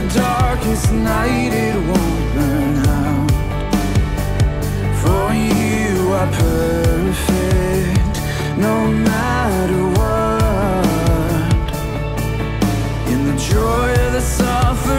the darkest night, it won't burn out. For you are perfect, no matter what. In the joy of the suffering,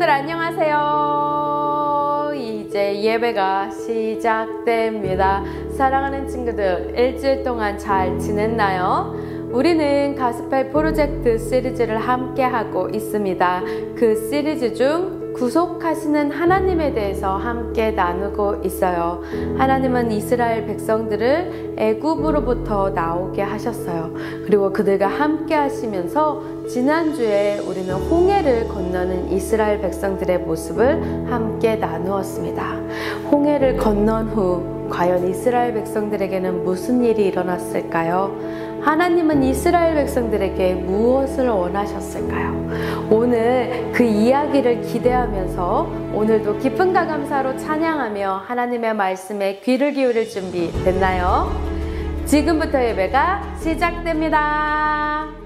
친구들 안녕하세요. 이제 예배가 시작됩니다. 사랑하는 친구들 일주일 동안 잘 지냈나요? 우리는 가스펠 프로젝트 시리즈를 함께 하고 있습니다. 그 시리즈 중 구속하시는 하나님에 대해서 함께 나누고 있어요. 하나님은 이스라엘 백성들을 애굽으로부터 나오게 하셨어요. 그리고 그들과 함께 하시면서 지난주에 우리는 홍해를 건너는 이스라엘 백성들의 모습을 함께 나누었습니다. 홍해를 건넌 후 과연 이스라엘 백성들에게는 무슨 일이 일어났을까요? 하나님은 이스라엘 백성들에게 무엇을 원하셨을까요? 오늘 그 이야기를 기대하면서 오늘도 기쁨과 감사로 찬양하며 하나님의 말씀에 귀를 기울일 준비 됐나요? 지금부터 예배가 시작됩니다.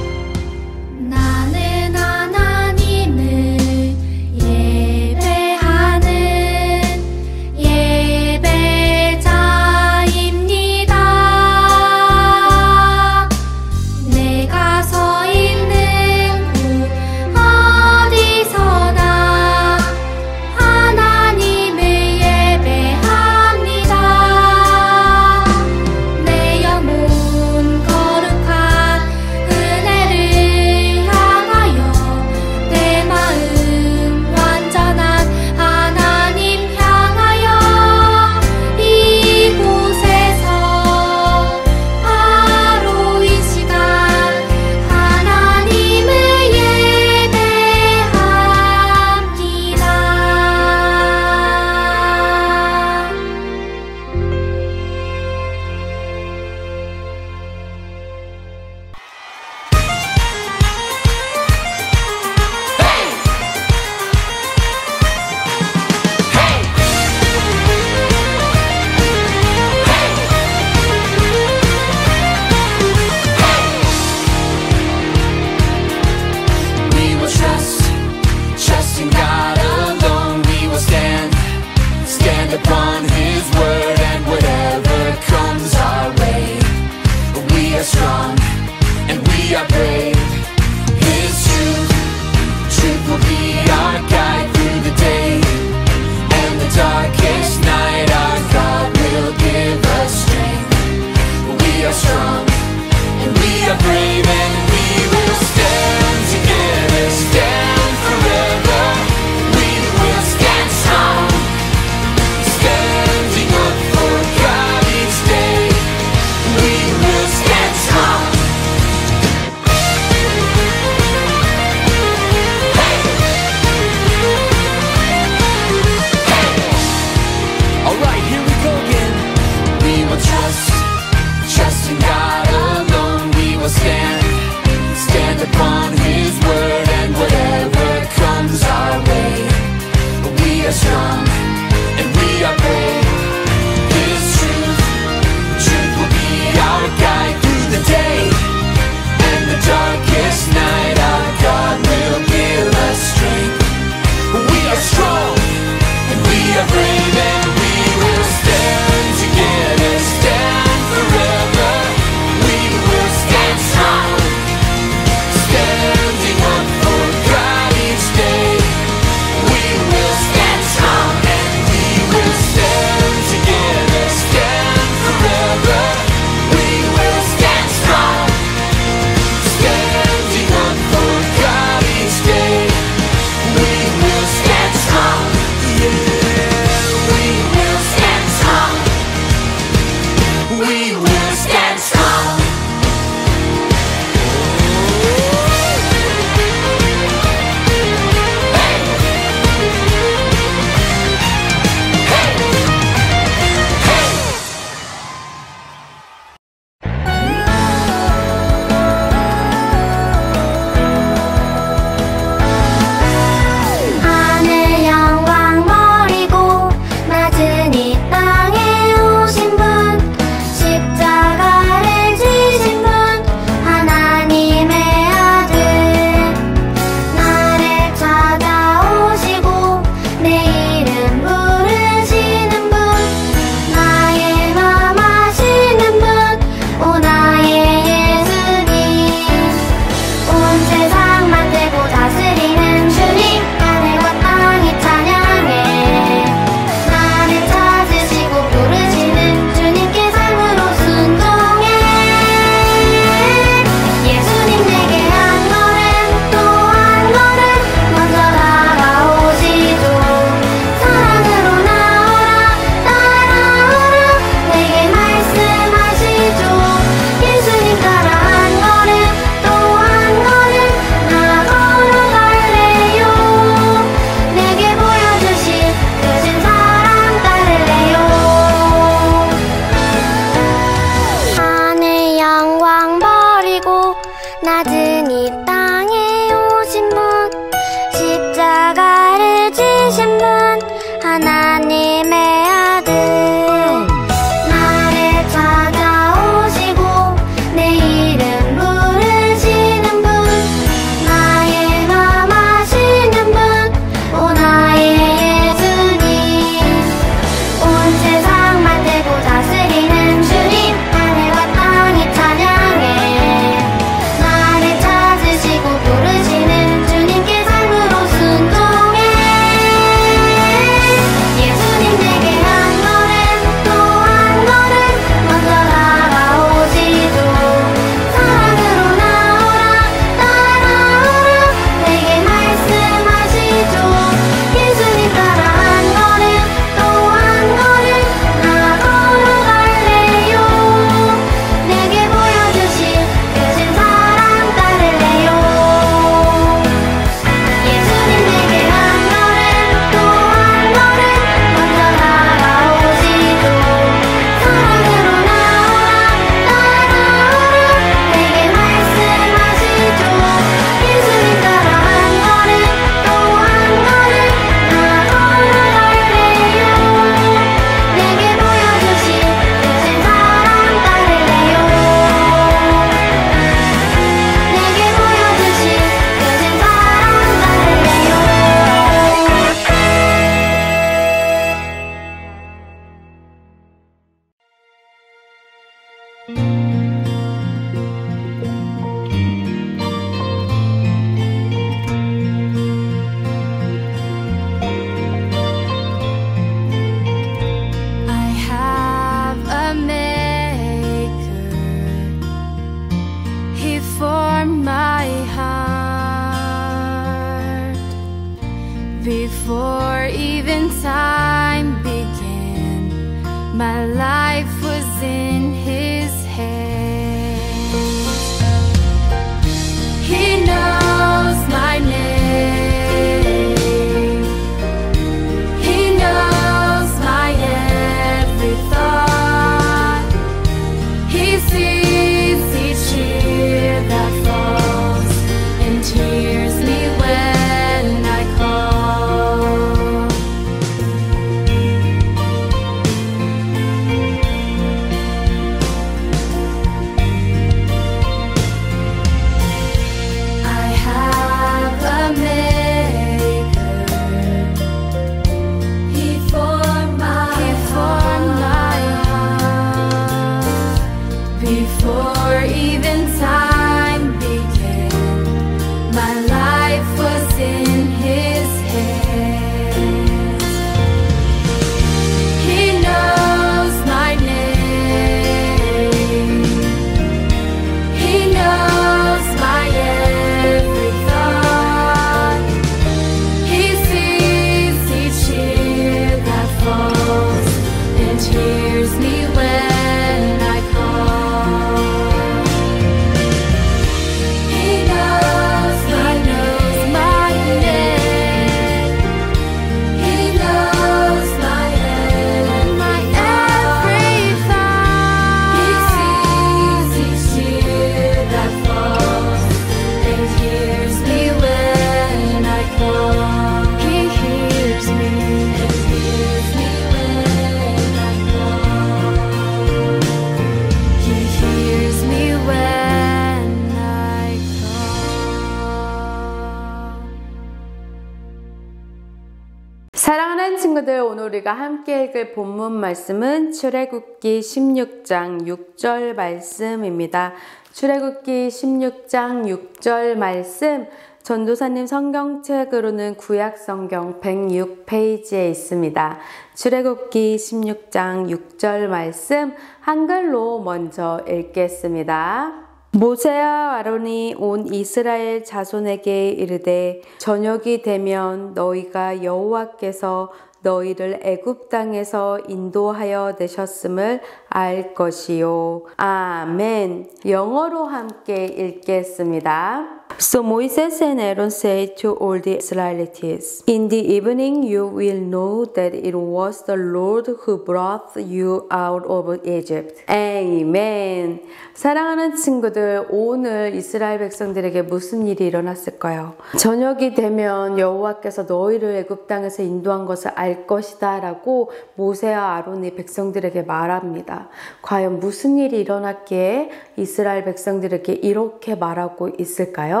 우리가 함께 읽을 본문 말씀은 출애굽기 16장 6절 말씀입니다. 출애굽기 16장 6절 말씀 전도사님 성경책으로는 구약 성경 106페이지에 있습니다. 출애굽기 16장 6절 말씀 한글로 먼저 읽겠습니다. 모세와 아론이 온 이스라엘 자손에게 이르되 저녁이 되면 너희가 여호와께서 너희를 애굽 땅에서 인도하여 내셨음을 알 것이요. 아멘. 영어로 함께 읽겠습니다. So Moses and Aaron said to all the Israelites, In the evening you will know that it was the Lord who brought you out of Egypt. Amen. 사랑하는 친구들, 오늘 이스라엘 백성들에게 무슨 일이 일어났을까요? 저녁이 되면 여호와께서 너희를 애굽 땅에서 인도한 것을 알 것이다라고 모세와 아론이 백성들에게 말합니다. 과연 무슨 일이 일어났기에 이스라엘 백성들에게 이렇게 말하고 있을까요?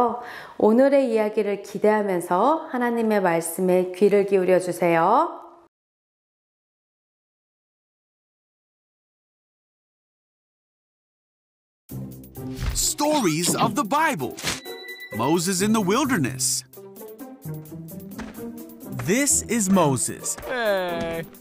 오늘의 이야기를 기대하면서 하나님의 말씀에 귀를 기울여 주세요. Stories of the Bible Moses in the Wilderness. This is Moses,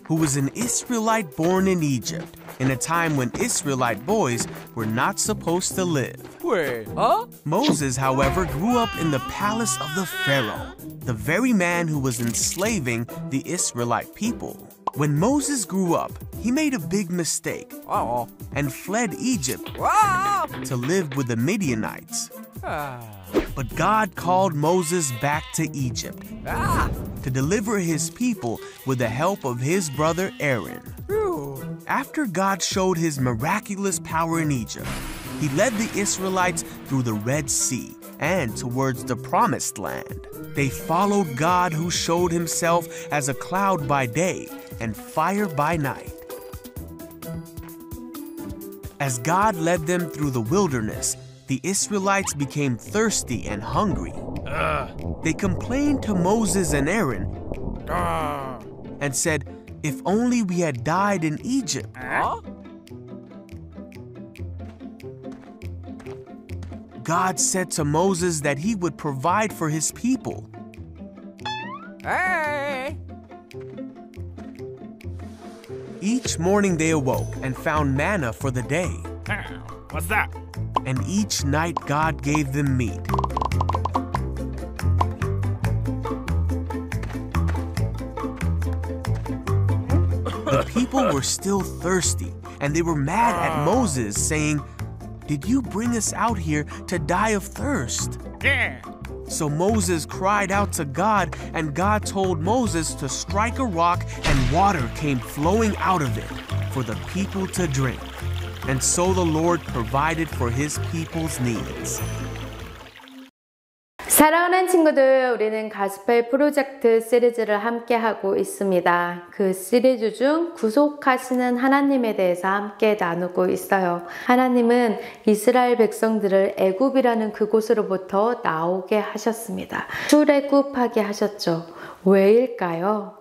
who was an Israelite born in Egypt in a time when Israelite boys were not supposed to live. Wait, huh? Moses, however, grew up in the palace of the Pharaoh, the very man who was enslaving the Israelite people. When Moses grew up, he made a big mistake Uh-oh. and fled Egypt Ah! to live with the Midianites. Ah. But God called Moses back to Egypt Ah! to deliver his people with the help of his brother Aaron. After God showed his miraculous power in Egypt, he led the Israelites through the Red Sea and towards the Promised Land. They followed God who showed himself as a cloud by day and fire by night. As God led them through the wilderness, the Israelites became thirsty and hungry. They complained to Moses and Aaron and said, If only we had died in Egypt. Huh? God said to Moses that he would provide for his people. Hey! Each morning they awoke and found manna for the day, What's that? and each night God gave them meat. The people were still thirsty, and they were mad at ah. Moses, saying, Did you bring us out here to die of thirst? Yeah. So Moses cried out to God, and God told Moses to strike a rock, and water came flowing out of it for the people to drink. And so the Lord provided for his people's needs. 사랑하는 친구들, 우리는 가스펠 프로젝트 시리즈를 함께 하고 있습니다. 그 시리즈 중 구속하시는 하나님에 대해서 함께 나누고 있어요. 하나님은 이스라엘 백성들을 애굽이라는 그곳으로부터 나오게 하셨습니다. 출애굽하게 하셨죠. 왜일까요?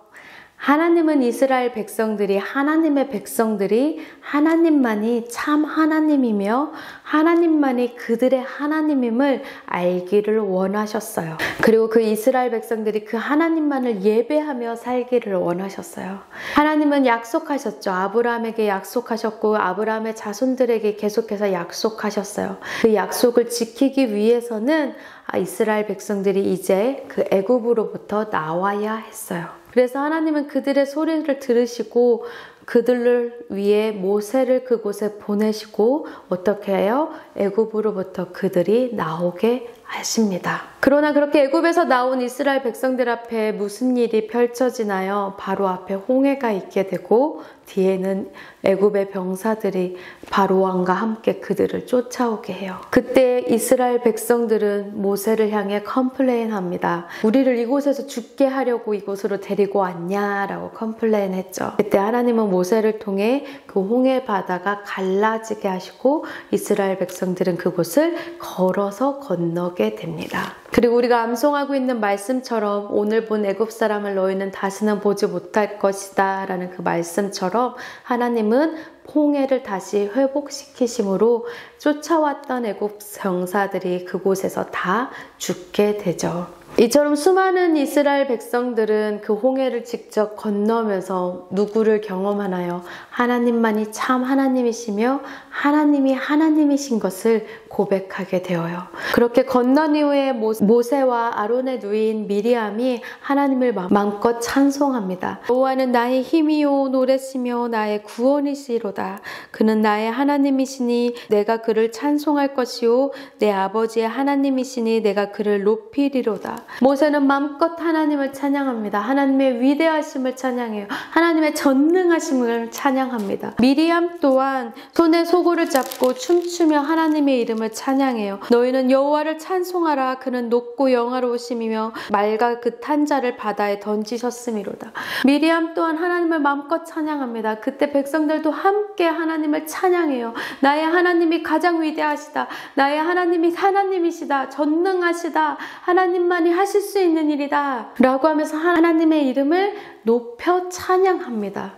하나님은 이스라엘 백성들이 하나님의 백성들이 하나님만이 참 하나님이며 하나님만이 그들의 하나님임을 알기를 원하셨어요. 그리고 그 이스라엘 백성들이 그 하나님만을 예배하며 살기를 원하셨어요. 하나님은 약속하셨죠. 아브라함에게 약속하셨고 아브라함의 자손들에게 계속해서 약속하셨어요. 그 약속을 지키기 위해서는 아, 이스라엘 백성들이 이제 그 애굽으로부터 나와야 했어요. 그래서 하나님은 그들의 소리를 들으시고 그들을 위해 모세를 그곳에 보내시고 어떻게 해요? 애굽으로부터 그들이 나오게 하십니다. 그러나 그렇게 애굽에서 나온 이스라엘 백성들 앞에 무슨 일이 펼쳐지나요? 바로 앞에 홍해가 있게 되고 뒤에는 애굽의 병사들이 바로 왕과 함께 그들을 쫓아오게 해요. 그때 이스라엘 백성들은 모세를 향해 complain합니다. 우리를 이곳에서 죽게 하려고 이곳으로 데리고 왔냐라고 complain했죠. 그때 하나님은 모세를 통해 그 홍해 바다가 갈라지게 하시고 이스라엘 백성들은 그곳을 걸어서 건너게 됩니다. 그리고 우리가 암송하고 있는 말씀처럼 오늘 본 애굽 사람을 너희는 다시는 보지 못할 것이다 라는 그 말씀처럼 하나님 은 홍해를 다시 회복시키심으로 쫓아왔던 애굽 병사들이 그곳에서 다 죽게 되죠. 이처럼 수많은 이스라엘 백성들은 그 홍해를 직접 건너면서 누구를 경험하나요? 하나님만이 참 하나님이시며 하나님이 하나님이신 것을 고백하게 되어요. 그렇게 건넌 이후에 모세와 아론의 누이인 미리암이 하나님을 마음껏 찬송합니다. 여호와는 나의 힘이요 노래시며 나의 구원이시로다. 그는 나의 하나님이시니 내가 그를 찬송할 것이요 내 아버지의 하나님이시니 내가 그를 높이리로다. 모세는 마음껏 하나님을 찬양합니다. 하나님의 위대하심을 찬양해요. 하나님의 전능하심을 찬양합니다. 미리암 또한 손에 소고를 잡고 춤추며 하나님의 이름을 찬양해요. 너희는 여호와를 찬송하라. 그는 높고 영화로우심이며 말과 그 탄자를 바다에 던지셨음이로다. 미리암 또한 하나님을 마음껏 찬양합니다. 그때 백성들도 함께 하나님을 찬양해요. 나의 하나님이 가장 위대하시다. 나의 하나님이 하나님이시다. 전능하시다. 하나님만이 하실 수 있는 일이다. 라고 하면서 하나님의 이름을 높여 찬양합니다.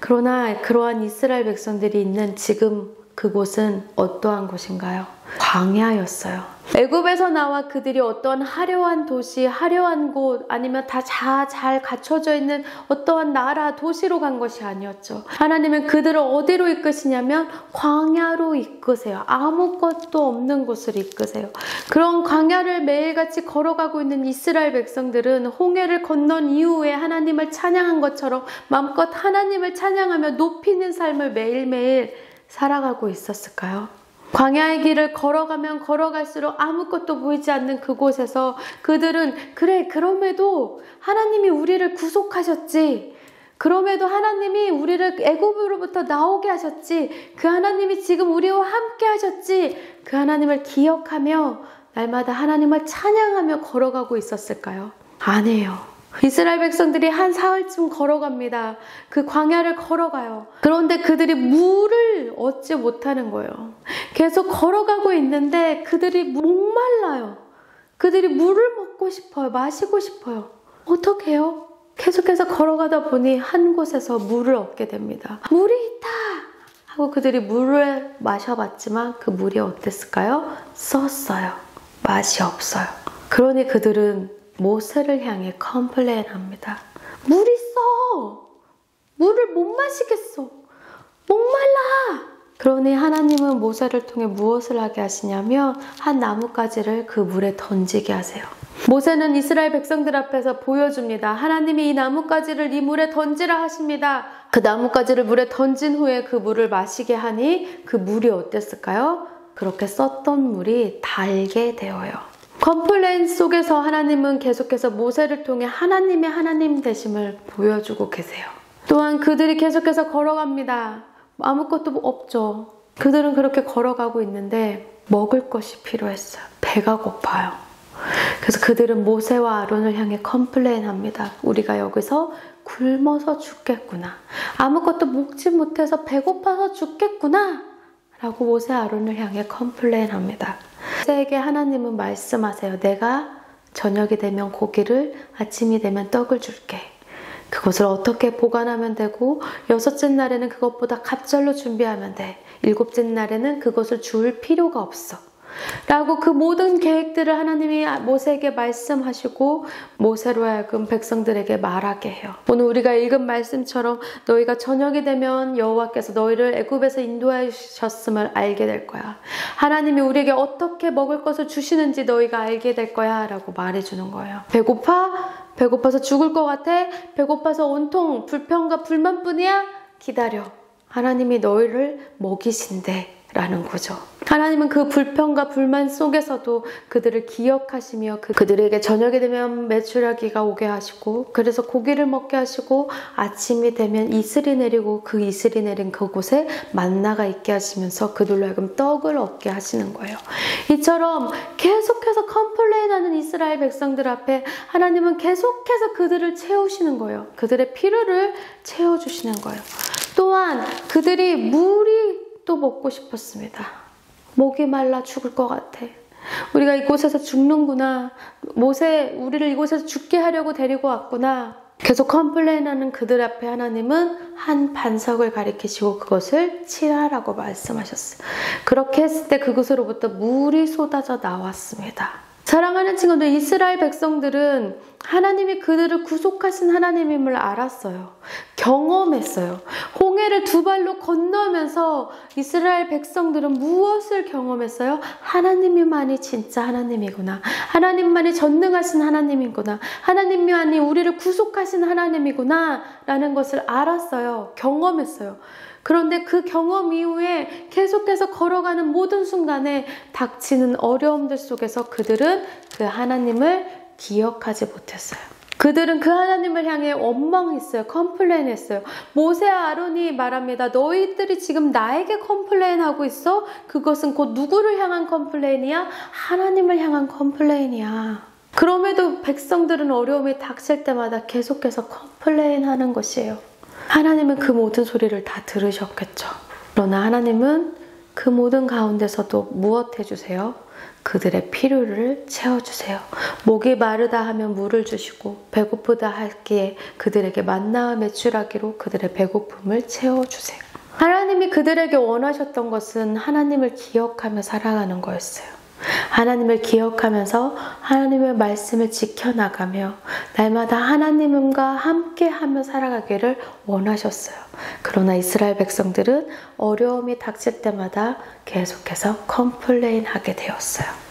그러나 그러한 이스라엘 백성들이 있는 지금 그곳은 어떠한 곳인가요? 광야였어요. 애굽에서 나와 그들이 어떠한 화려한 도시, 화려한 곳, 아니면 다 잘 갖춰져 있는 어떠한 나라, 도시로 간 것이 아니었죠. 하나님은 그들을 어디로 이끄시냐면 광야로 이끄세요. 아무것도 없는 곳을 이끄세요. 그런 광야를 매일같이 걸어가고 있는 이스라엘 백성들은 홍해를 건넌 이후에 하나님을 찬양한 것처럼 마음껏 하나님을 찬양하며 높이는 삶을 매일매일 살아가고 있었을까요? 광야의 길을 걸어가면 걸어갈수록 아무것도 보이지 않는 그곳에서 그들은 그래 그럼에도 하나님이 우리를 구속하셨지. 그럼에도 하나님이 우리를 애굽으로부터 나오게 하셨지. 그 하나님이 지금 우리와 함께 하셨지. 그 하나님을 기억하며 날마다 하나님을 찬양하며 걸어가고 있었을까요? 아니에요. 이스라엘 백성들이 한 사흘쯤 걸어갑니다. 그 광야를 걸어가요. 그런데 그들이 물을 얻지 못하는 거예요. 계속 걸어가고 있는데 그들이 목말라요. 그들이 물을 먹고 싶어요. 마시고 싶어요. 어떻게 해요? 계속해서 걸어가다 보니 한 곳에서 물을 얻게 됩니다. 물이 있다! 하고 그들이 물을 마셔봤지만 그 물이 어땠을까요? 썼어요. 맛이 없어요. 그러니 그들은 모세를 향해 complain 합니다. 물 있어! 물을 못 마시겠어! 목말라! 그러니 하나님은 모세를 통해 무엇을 하게 하시냐면 한 나뭇가지를 그 물에 던지게 하세요. 모세는 이스라엘 백성들 앞에서 보여줍니다. 하나님이 이 나뭇가지를 이 물에 던지라 하십니다. 그 나뭇가지를 물에 던진 후에 그 물을 마시게 하니 그 물이 어땠을까요? 그렇게 썼던 물이 달게 되어요. complain 속에서 하나님은 계속해서 모세를 통해 하나님의 하나님 되심을 보여주고 계세요. 또한 그들이 계속해서 걸어갑니다. 아무것도 없죠. 그들은 그렇게 걸어가고 있는데 먹을 것이 필요했어요. 배가 고파요. 그래서 그들은 모세와 아론을 향해 complain 합니다. 우리가 여기서 굶어서 죽겠구나. 아무것도 먹지 못해서 배고파서 죽겠구나. 라고 모세 아론을 향해 complain 합니다. 모세에게 하나님은 말씀하세요. 내가 저녁이 되면 고기를, 아침이 되면 떡을 줄게. 그것을 어떻게 보관하면 되고, 여섯째 날에는 그것보다 갑절로 준비하면 돼. 일곱째 날에는 그것을 줄 필요가 없어. 라고 그 모든 계획들을 하나님이 모세에게 말씀하시고 모세로 하여금 백성들에게 말하게 해요. 오늘 우리가 읽은 말씀처럼 너희가 저녁이 되면 여호와께서 너희를 애굽에서 인도하셨음을 알게 될 거야. 하나님이 우리에게 어떻게 먹을 것을 주시는지 너희가 알게 될 거야 라고 말해주는 거예요. 배고파? 배고파서 죽을 것 같아? 배고파서 온통 불평과 불만뿐이야? 기다려. 하나님이 너희를 먹이신대. 라는 거죠. 하나님은 그 불평과 불만 속에서도 그들을 기억하시며 그, 들에게 저녁이 되면 매출하기가 오게 하시고 그래서 고기를 먹게 하시고 아침이 되면 이슬이 내리고 그 이슬이 내린 그곳에 만나가 있게 하시면서 그들로 하여금 떡을 얻게 하시는 거예요. 이처럼 계속해서 컴플레인하는 이스라엘 백성들 앞에 하나님은 계속해서 그들을 채우시는 거예요. 그들의 필요를 채워주시는 거예요. 또한 그들이 물이 또 먹고 싶었습니다. 목이 말라 죽을 것 같아. 우리가 이곳에서 죽는구나. 모세, 우리를 이곳에서 죽게 하려고 데리고 왔구나. 계속 컴플레인하는 그들 앞에 하나님은 한 반석을 가리키시고 그것을 칠하라고 말씀하셨어요. 그렇게 했을 때 그곳으로부터 물이 쏟아져 나왔습니다. 사랑하는 친구들, 이스라엘 백성들은 하나님이 그들을 구속하신 하나님임을 알았어요. 경험했어요. 홍해를 두 발로 건너면서 이스라엘 백성들은 무엇을 경험했어요? 하나님이만이 진짜 하나님이구나. 하나님만이 전능하신 하나님이구나. 하나님만이 우리를 구속하신 하나님이구나. 라는 것을 알았어요. 경험했어요. 그런데 그 경험 이후에 계속해서 걸어가는 모든 순간에 닥치는 어려움들 속에서 그들은 그 하나님을 기억하지 못했어요. 그들은 그 하나님을 향해 원망했어요. complain 했어요. 모세와 아론이 말합니다. 너희들이 지금 나에게 complain 하고 있어? 그것은 곧 누구를 향한 complain이야? 하나님을 향한 complain이야. 그럼에도 백성들은 어려움이 닥칠 때마다 계속해서 complain 하는 것이에요. 하나님은 그 모든 소리를 다 들으셨겠죠. 그러나 하나님은 그 모든 가운데서도 무엇 해주세요? 그들의 필요를 채워주세요. 목이 마르다 하면 물을 주시고 배고프다 할기에 그들에게 만나와 매출하기로 그들의 배고픔을 채워주세요. 하나님이 그들에게 원하셨던 것은 하나님을 기억하며 살아가는 거였어요. 하나님을 기억하면서 하나님의 말씀을 지켜나가며 날마다 하나님과 함께 하며 살아가기를 원하셨어요. 그러나 이스라엘 백성들은 어려움이 닥칠 때마다 계속해서 complain 하게 되었어요.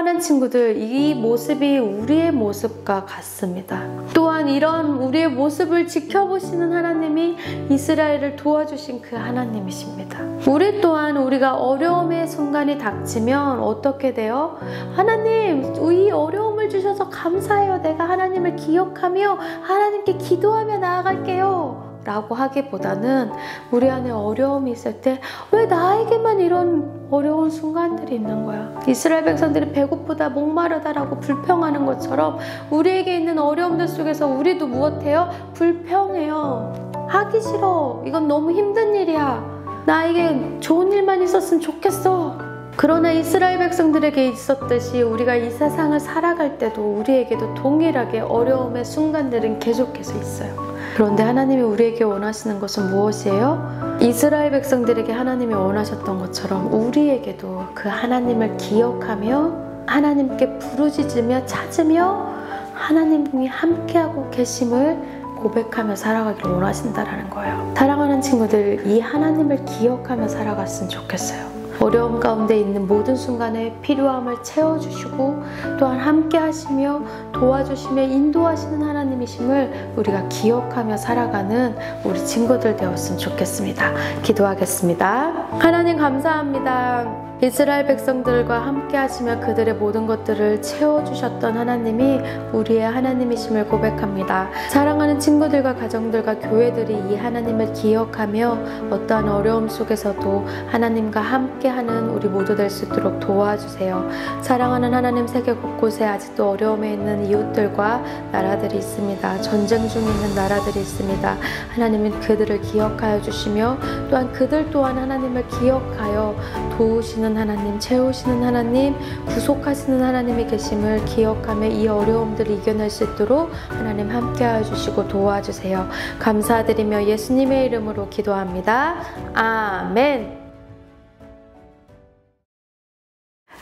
사랑하는 친구들, 이 모습이 우리의 모습과 같습니다. 또한 이런 우리의 모습을 지켜보시는 하나님이 이스라엘을 도와주신 그 하나님이십니다. 우리 또한 우리가 어려움의 순간이 닥치면 어떻게 돼요? 하나님, 이 어려움을 주셔서 감사해요. 내가 하나님을 기억하며 하나님께 기도하며 나아갈게요. 라고 하기보다는 우리 안에 어려움이 있을 때 왜 나에게만 이런 어려운 순간들이 있는 거야. 이스라엘 백성들이 배고프다, 목마르다라고 불평하는 것처럼 우리에게 있는 어려움들 속에서 우리도 무엇해요? 불평해요. 하기 싫어. 이건 너무 힘든 일이야. 나에게 좋은 일만 있었으면 좋겠어. 그러나 이스라엘 백성들에게 있었듯이 우리가 이 세상을 살아갈 때도 우리에게도 동일하게 어려움의 순간들은 계속해서 있어요. 그런데 하나님이 우리에게 원하시는 것은 무엇이에요? 이스라엘 백성들에게 하나님이 원하셨던 것처럼 우리에게도 그 하나님을 기억하며 하나님께 부르짖으며 찾으며 하나님이 함께하고 계심을 고백하며 살아가기를 원하신다라는 거예요. 사랑하는 친구들, 이 하나님을 기억하며 살아갔으면 좋겠어요. 어려움 가운데 있는 모든 순간에 필요함을 채워주시고 또한 함께 하시며 도와주시며 인도하시는 하나님이심을 우리가 기억하며 살아가는 우리 친구들 되었으면 좋겠습니다. 기도하겠습니다. 하나님 감사합니다. 이스라엘 백성들과 함께 하시며 그들의 모든 것들을 채워주셨던 하나님이 우리의 하나님이심을 고백합니다. 사랑하는 친구들과 가정들과 교회들이 이 하나님을 기억하며 어떠한 어려움 속에서도 하나님과 함께 하는 우리 모두 될 수 있도록 도와주세요. 사랑하는 하나님 세계 곳곳에 아직도 어려움에 있는 이웃들과 나라들이 있습니다. 전쟁 중에 있는 나라들이 있습니다. 하나님은 그들을 기억하여 주시며 또한 그들 또한 하나님을 기억하여 도우시는 하나님, 채우시는 하나님, 구속하시는 하나님이 계심을 기억하며 이 어려움들을 이겨낼 수 있도록 하나님 함께하여 주시고 도와주세요. 감사드리며 예수님의 이름으로 기도합니다. 아멘.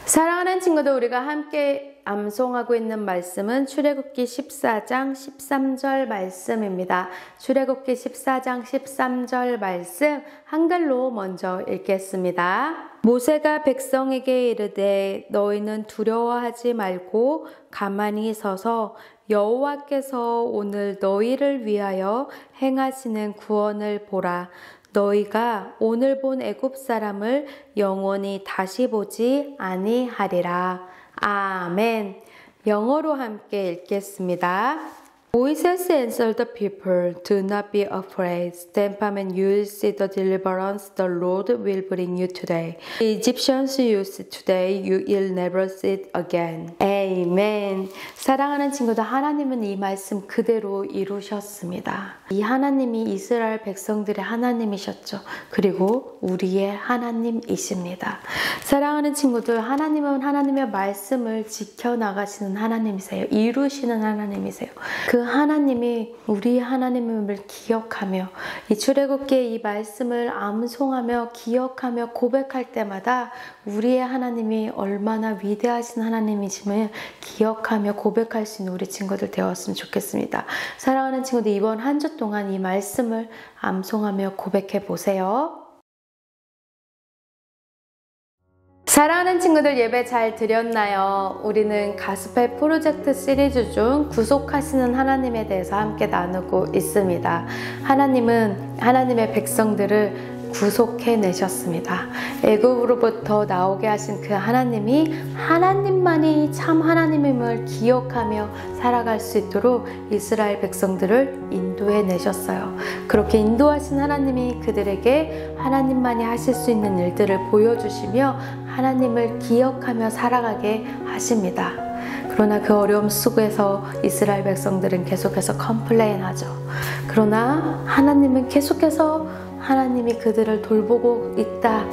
사랑하는 친구들 우리가 함께 암송하고 있는 말씀은 출애굽기 14장 13절 말씀입니다. 출애굽기 14장 13절 말씀 한글로 먼저 읽겠습니다. 모세가 백성에게 이르되 너희는 두려워하지 말고 가만히 서서 여호와께서 오늘 너희를 위하여 행하시는 구원을 보라. 너희가 오늘 본 애굽 사람을 영원히 다시 보지 아니하리라. 아멘. 영어로 함께 읽겠습니다. Moses answered the people, Do not be afraid. Stand firm and you will see the deliverance the Lord will bring you today. The Egyptians you see today, you will never see it again. Amen. 사랑하는 친구들, 하나님은 이 말씀 그대로 이루셨습니다. 이 하나님이 이스라엘 백성들의 하나님이셨죠. 그리고 우리의 하나님이십니다. 사랑하는 친구들, 하나님은 하나님의 말씀을 지켜나가시는 하나님이세요. 이루시는 하나님이세요. 그 하나님이 우리 하나님임을 기억하며 이 출애굽기의 이 말씀을 암송하며 기억하며 고백할 때마다 우리의 하나님이 얼마나 위대하신 하나님이심을 기억하며 고백할 수 있는 우리 친구들 되었으면 좋겠습니다. 사랑하는 친구들 이번 한 주 동안 이 말씀을 암송하며 고백해 보세요. 사랑하는 친구들 예배 잘 드렸나요? 우리는 가스펠 프로젝트 시리즈 중 구속하시는 하나님에 대해서 함께 나누고 있습니다. 하나님은 하나님의 백성들을 구속해 내셨습니다. 애굽으로부터 나오게 하신 그 하나님이 하나님만이 참 하나님임을 기억하며 살아갈 수 있도록 이스라엘 백성들을 인도해 내셨어요. 그렇게 인도하신 하나님이 그들에게 하나님만이 하실 수 있는 일들을 보여주시며 하나님을 기억하며 살아가게 하십니다. 그러나 그 어려움 속에서 이스라엘 백성들은 계속해서 complain 하죠. 그러나 하나님은 계속해서 하나님이 그들을 돌보고 있다.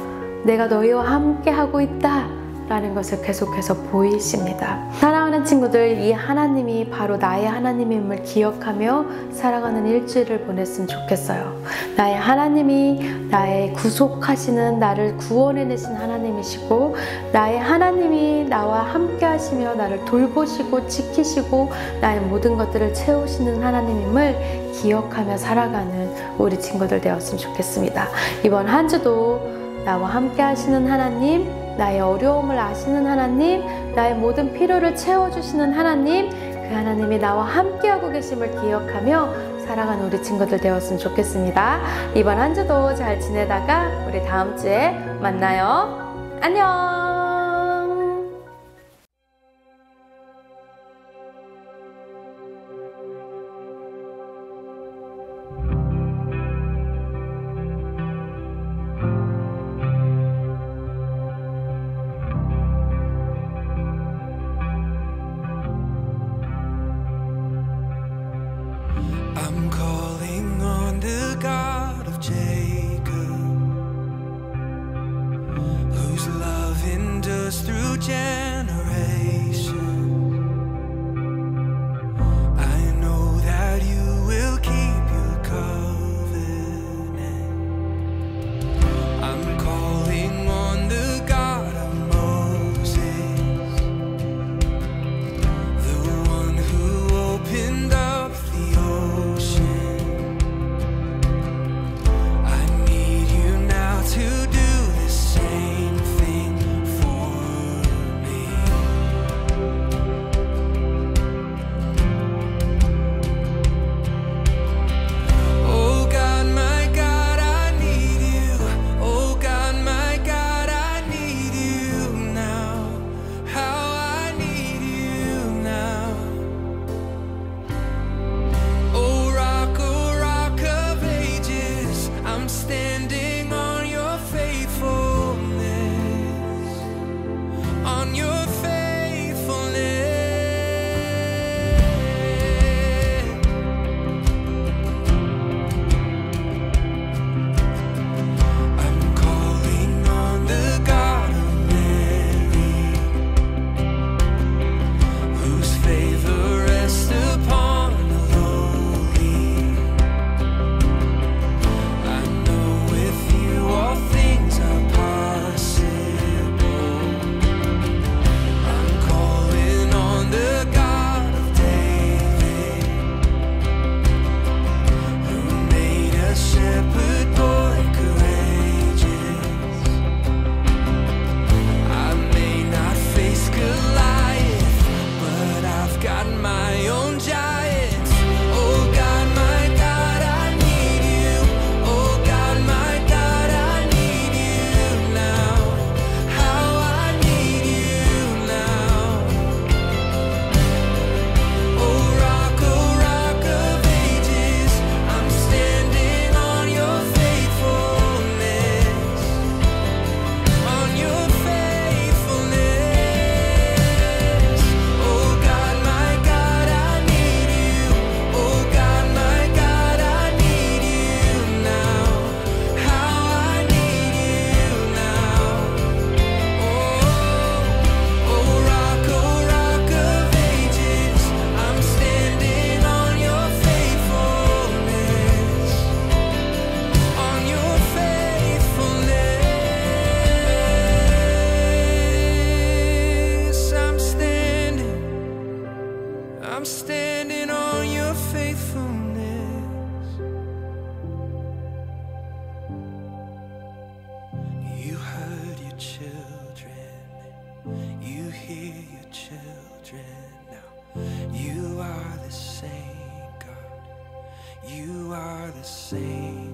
내가 너희와 함께 하고 있다. 라는 것을 계속해서 보이십니다. 사랑하는 친구들, 이 하나님이 바로 나의 하나님임을 기억하며 살아가는 일주일을 보냈으면 좋겠어요. 나의 하나님이 나의 구속하시는 나를 구원해내신 하나님이시고, 나의 하나님이 나와 함께 하시며 나를 돌보시고 지키시고 나의 모든 것들을 채우시는 하나님임을 기억하며 살아가는 우리 친구들 되었으면 좋겠습니다. 이번 한 주도 나와 함께 하시는 하나님, 나의 어려움을 아시는 하나님, 나의 모든 필요를 채워주시는 하나님, 그 하나님이 나와 함께하고 계심을 기억하며 살아가는 우리 친구들 되었으면 좋겠습니다. 이번 한 주도 잘 지내다가 우리 다음 주에 만나요. 안녕! children now. You are the same God. You are the same.